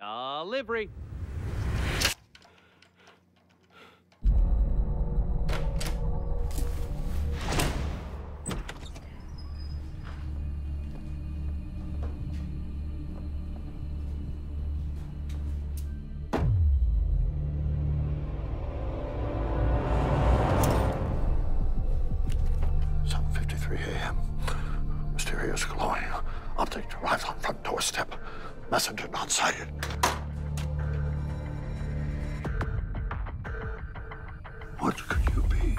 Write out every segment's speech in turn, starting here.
Delivery. Mysterious glowing. Object arrives on front doorstep. Messenger not sighted. What could you be?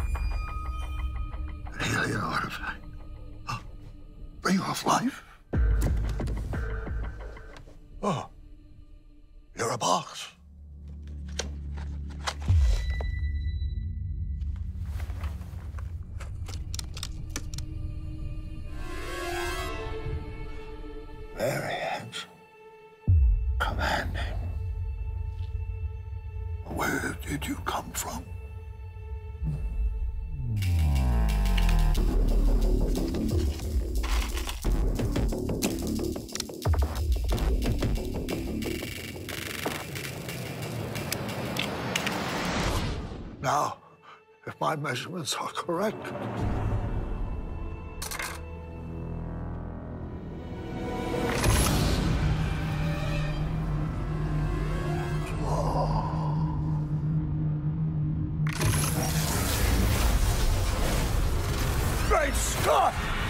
An alien artifact? Ring of life? Oh, you're a box. Very Where did you come from? Now, if my measurements are correct, Scott!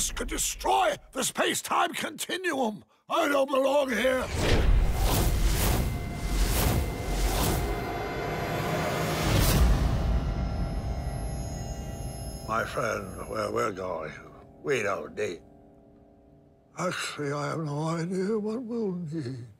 This could destroy the space-time continuum. I don't belong here. My friend, where we're going, we don't need. Actually, I have no idea what we'll need.